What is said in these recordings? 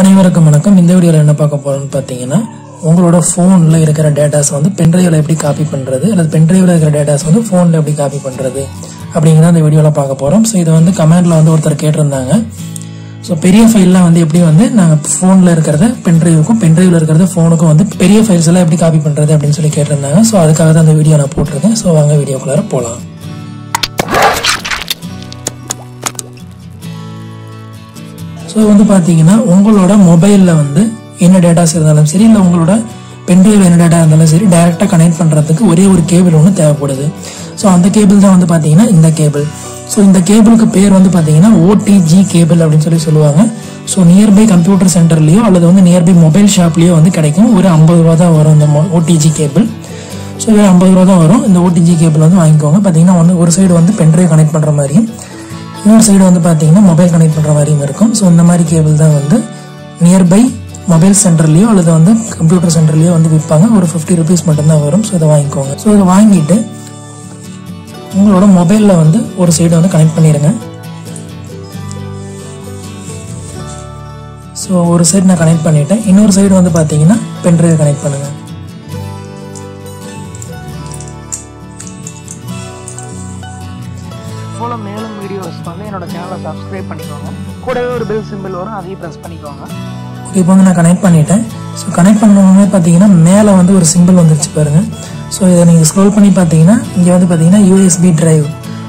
அனைவருக்கும் வணக்கம். இந்த வீடியோவில் என்ன பார்க்க போறோம்னு பார்த்தீங்கன்னா உங்களோட ஃபோனில் இருக்கிற டேட்டாஸ் வந்து பென்ட்ரைவில் எப்படி காப்பி பண்ணுறது அல்லது பென்ட்ரைவில் இருக்கிற டேட்டாஸ் வந்து ஃபோனில் எப்படி காப்பி பண்ணுறது அப்படிங்கிறத அந்த வீடியோவில் பார்க்க போகிறோம் ஸோ இது வந்து கமெண்டில் வந்து ஒருத்தர் கேட்டிருந்தாங்க. ஸோ பெரிய ஃபைல்லாம் வந்து எப்படி வந்து நாங்கள் ஃபோனில் இருக்கிறத பென்ட்ரைவுக்கும் பென்ட்ரைவில் இருக்கிறத ஃபோனுக்கும் வந்து பெரிய ஃபைல்ஸ் எல்லாம் எப்படி காப்பி பண்ணுறது அப்படின்னு சொல்லி கேட்டிருந்தாங்க. ஸோ அதுக்காக தான் அந்த வீடியோ நான் போட்டிருக்கேன். ஸோ வாங்க வீடியோக்குள்ளார போகலாம் ஸோ வந்து பார்த்தீங்கன்னா உங்களோட மொபைலில் வந்து என்ன டேட்டாஸ் இருந்தாலும் சரி இல்லை உங்களோட பென்ட்ரைவ் என்ன டேட்டா இருந்தாலும் சரி டைரெக்டாக கனெக்ட் பண்ணுறதுக்கு ஒரே ஒரு கேபிள் ஒன்று தேவைப்படுது. ஸோ அந்த கேபிள் தான் வந்து பார்த்தீங்கன்னா இந்த கேபிள் ஸோ இந்த கேபிளுக்கு பேர் வந்து பார்த்தீங்கன்னா ஓடிஜி கேபிள் அப்படின்னு சொல்லி சொல்லுவாங்க. ஸோ நியர்பை கம்ப்யூட்டர் சென்டர்லேயோ அல்லது வந்து நியர்பை மொபைல் ஷாப்லேயோ வந்து கிடைக்கும். ஒரு ஐம்பது ரூபா தான் வரும் இந்த ஓடிஜி கேபிள் ஸோ இது ஐம்பது ரூபா தான் வரும். இந்த ஓடிஜி கேபிள் வந்து வாங்கிக்கோங்க. பார்த்தீங்கன்னா வந்து ஒரு சைடு வந்து பென்ட்ரைவ் கனெக்ட் பண்ணுற மாதிரியும் இன்னொரு சைடு வந்து பார்த்தீங்கன்னா மொபைல் கனெக்ட் பண்ணுற மாதிரியும் இருக்கும். ஸோ இந்த மாதிரி கேபிள் தான் வந்து நியர்பை மொபைல் சென்டர்லேயோ அல்லது வந்து கம்ப்யூட்டர் சென்டர்லேயோ வந்து விற்பாங்க ஒரு ஃபிஃப்டி ருபீஸ் மட்டும்தான் வரும். ஸோ இதை வாங்கிக்கோங்க. ஸோ இதை வாங்கிட்டு உங்களோட மொபைலில் வந்து ஒரு சைடு வந்து கனெக்ட் பண்ணிடுங்க ஸோ ஒரு சைடு நான் கனெக்ட் பண்ணிட்டேன். இன்னொரு சைடு வந்து பார்த்தீங்கன்னா பென்ட்ரைவ் கனெக்ட் பண்ணுங்கள் போல் மேலும் வீடியோஸ் வந்து என்னோட சேனலை சப்ஸ்கிரைப் பண்ணிக்கோங்க. கூடவே ஒரு பெல் சிம்பிள் வரும் அதையும் ப்ரெஸ் பண்ணிக்கோங்க. இப்போ வந்து நான் கனெக்ட் பண்ணிட்டேன். ஸோ கனெக்ட் பண்ணணுமே பார்த்தீங்கன்னா மேலே வந்து ஒரு சிம்பிள் வந்துருச்சு பாருங்க. ஸோ இதை நீங்கள் ஸ்க்ரோல் பண்ணி பார்த்தீங்கன்னா இங்கே வந்து பார்த்தீங்கன்னா USB drive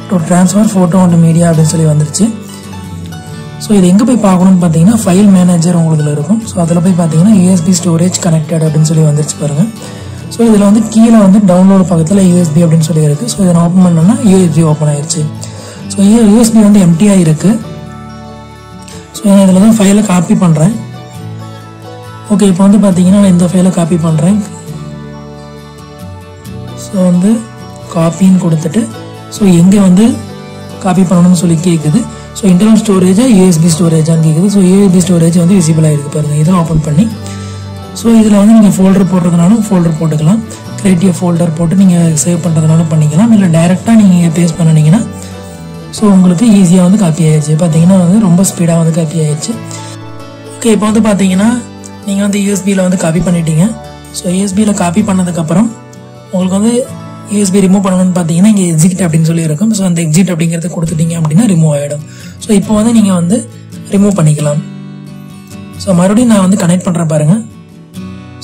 to transfer photo and media அப்படின்னு சொல்லி வந்துருச்சு. ஸோ இது எங்கே போய் பார்க்கணும்னு பார்த்தீங்கன்னா ஃபைல் மேனேஜர் உங்களுக்கு இருக்கும். ஸோ அதில் போய் பார்த்தீங்கன்னா யூஎஸ்பி ஸ்டோரேஜ் கனெக்டட் அப்படின்னு சொல்லி வந்துருச்சு பாருங்க. ஸோ இதில் வந்து கீழே வந்து டவுன்லோட் பக்கத்தில் யூஎஸ்பி அப்படின்னு சொல்லி இருக்குது ஸோ இதை நான் ஓப்பன் பண்ணோன்னா யூஎஸ்பி ஓப்பன் ஆயிடுச்சு ஸோ யூஎஸ்பி வந்து எம்டியாக இருக்குது ஸோ நான் இதில் தான் ஃபைலை காப்பி பண்ணுறேன் ஓகே இப்போ வந்து பார்த்தீங்கன்னா நான் இந்த ஃபைலை காப்பி பண்ணுறேன் ஸோ வந்து காப்பின்னு கொடுத்துட்டு ஸோ எங்கே வந்து காப்பி பண்ணணும்னு சொல்லி கேட்குது ஸோ இன்டர்னல் ஸ்டோரேஜாக யூஎஸ்பி ஸ்டோரேஜான்னு கேட்குது ஸோ யூஎஸ்பி ஸ்டோரேஜ் வந்து விசிபிளாக இருக்குது பாருங்கள் இதை ஓப்பன் பண்ணி. ஸோ இதில் வந்து நீங்கள் ஃபோல்டர் போடுறதுனாலும் ஃபோல்டர் போட்டுக்கலாம். கிரியேட்டிவ் ஃபோல்டர் போட்டு நீங்கள் சேவ் பண்ணுறதுனாலும் பண்ணிக்கலாம். இல்லை டைரெக்டாக நீங்கள் பேஸ் பண்ணினீங்கன்னா ஸோ உங்களுக்கு ஈஸியாக வந்து காப்பி ஆயிடுச்சு பார்த்தீங்கன்னா வந்து ரொம்ப ஸ்பீடாக வந்து காப்பி ஆயிடுச்சு ஓகே இப்போ வந்து பார்த்தீங்கன்னா நீங்கள் வந்து யூஎஸ்பியில் வந்து காப்பி பண்ணிட்டீங்க. ஸோ யூஎஸ்பியில் காப்பி பண்ணதுக்கப்புறம் உங்களுக்கு வந்து யூஎஸ்பி ரிமூவ் பண்ணணும்னு பார்த்தீங்கன்னா இங்கே எக்ஸிட் அப்படின்னு சொல்லி இருக்கும் ஸோ அந்த எக்ஸிட் அப்படிங்கிறத கொடுத்துட்டீங்க அப்படின்னா ரிமூவ் ஆகிடும் ஸோ இப்போ வந்து நீங்கள் வந்து ரிமூவ் பண்ணிக்கலாம். ஸோ மறுபடியும் நான் வந்து கனெக்ட் பண்ணுறேன் பாருங்கள்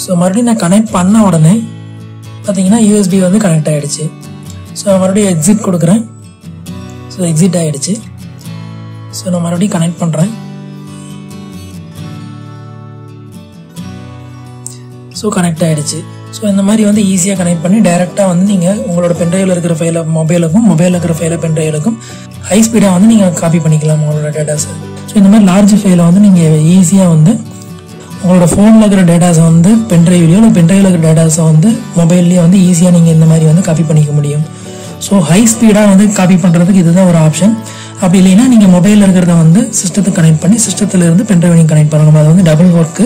ஸோ மறுபடியும் நான் கனெக்ட் பண்ண உடனே பார்த்தீங்கன்னா யூஎஸ்பி வந்து கனெக்ட் ஆகிடுச்சு ஸோ மறுபடியும் எக்ஸிட் கொடுக்குறேன். ஸோ எக்ஸிட் ஆகிடுச்சு ஸோ நான் மறுபடியும் கனெக்ட் பண்ணுறேன் ஸோ கனெக்ட் ஆகிடுச்சு ஸோ இந்த மாதிரி வந்து ஈஸியாக கனெக்ட் பண்ணி டைரெக்டாக வந்து நீங்கள் உங்களோட பென்ட்ரைவில் இருக்கிற ஃபைலை மொபைலுக்கும் மொபைலில் இருக்கிற ஃபைலை பென்ட்ரைவுக்கும் ஹை ஸ்பீடாக வந்து நீங்கள் காப்பி பண்ணிக்கலாம் உங்களோட டேட்டாஸை ஸோ இந்த மாதிரி லார்ஜ் ஃபைலை வந்து நீங்கள் ஈஸியாக வந்து உங்களோட ஃபோனில் இருக்கிற டேட்டாஸை வந்து பென்ட்ரைவ்லையோ இல்லை பென்ட்ரைவில் இருக்கிற டேட்டாஸை வந்து மொபைல்லையோ வந்து ஈஸியாக நீங்கள் இந்த மாதிரி வந்து காப்பி பண்ணிக்க முடியும். ஸோ ஹை ஸ்பீடாக வந்து காப்பி பண்ணுறதுக்கு இதுதான் ஒரு ஆப்ஷன் அப்படி இல்லைன்னா நீங்கள் மொபைலில் இருக்கிறத வந்து சிஸ்டத்துக்கு கனெக்ட் பண்ணி சிஸ்டத்துலேருந்து பென்ட்ரைவ் நீங்கள் கனெக்ட் பண்ணணும் அது வந்து டபுள் ஒர்க்கு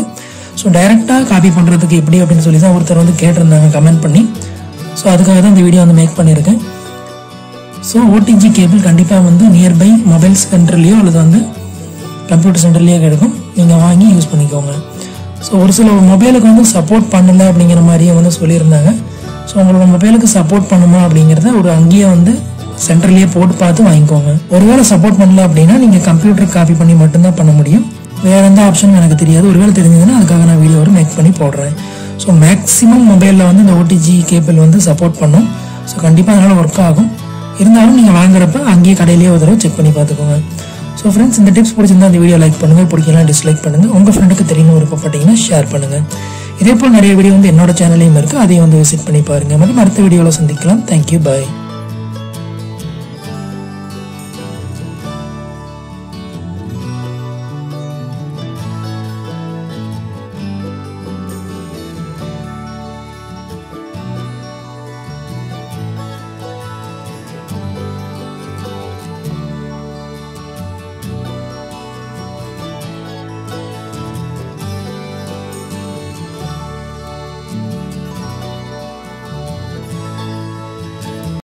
ஸோ டைரெக்டாக காப்பி பண்ணுறதுக்கு எப்படி அப்படின்னு சொல்லி தான் ஒருத்தர் வந்து கேட்டிருந்தாங்க கமெண்ட் பண்ணி. ஸோ அதுக்காக தான் இந்த வீடியோ வந்து மேக் பண்ணியிருக்கேன். ஸோ ஓடிஜி கேபிள் கண்டிப்பாக வந்து நியர்பை மொபைல் சென்டர்லேயோ அல்லது வந்து கம்ப்யூட்டர் சென்டர்லேயோ கிடைக்கும். நீங்கள் வாங்கி யூஸ் பண்ணிக்கோங்க. ஸோ ஒரு சில மொபைலுக்கு வந்து சப்போர்ட் பண்ணலை அப்படிங்கிற மாதிரியே வந்து சொல்லியிருந்தாங்க. ஸோ உங்களோட மொபைலுக்கு சப்போர்ட் பண்ணுமா அப்படிங்கிறத ஒரு அங்கேயே வந்து சென்டர்லேயே போட்டு பார்த்து வாங்கிக்கோங்க. ஒருவேளை சப்போர்ட் பண்ணல அப்படின்னா நீங்கள் கம்ப்யூட்டர் காப்பி பண்ணி மட்டும்தான் பண்ண முடியும். வேற எந்த ஆப்ஷனும் எனக்கு தெரியாது. ஒருவேளை தெரிஞ்சதுன்னா அதுக்காக நான் வீடியோ மேக் பண்ணி போடுறேன். ஸோ மேக்ஸிமம் மொபைலில் வந்து இந்த ஓடிஜி கேபிள் வந்து சப்போர்ட் பண்ணும். ஸோ கண்டிப்பாக அதனால் ஒர்க் ஆகும். இருந்தாலும் நீங்கள் வாங்குறப்ப அங்கேயே கடையிலேயே ஒரு தடவை செக் பண்ணி பார்த்துக்கோங்க. ஸோ ஃப்ரெண்ட்ஸ் இந்த டிப்ஸ் பிடிச்சிருந்தா இந்த வீடியோ லைக் பண்ணுங்கள் பிடிக்கலாம் டிஸ்லைக் பண்ணுங்கள் உங்கள் ஃப்ரெண்டுக்கு தெரியணும் விருப்பப்பட்டீங்கன்னா ஷேர் பண்ணுங்கள் இதே போல் நிறைய வீடியோ வந்து என்னோட சேனல்லையும் இருக்குது அதையும் வந்து விசிட் பண்ணி பாருங்கள் மற்றும் அடுத்த வீடியோவில் சந்திக்கலாம். Thank you bye